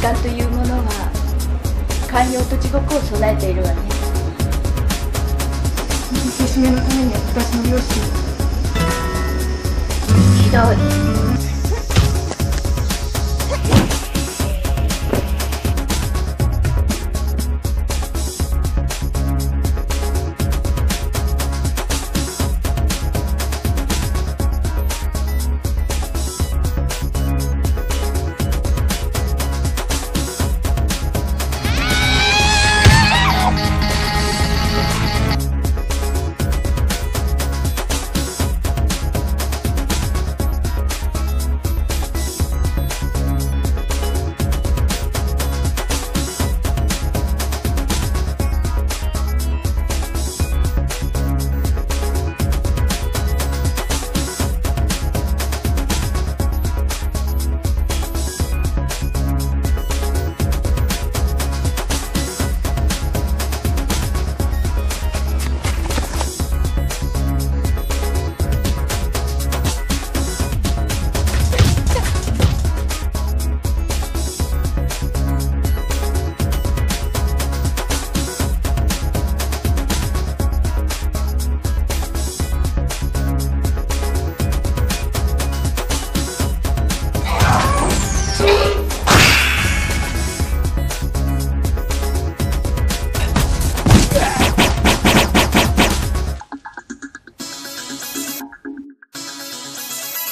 間というものは寛容と地獄を備えているわね。見せしめのために私の両親ひどい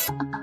Ha ha ha.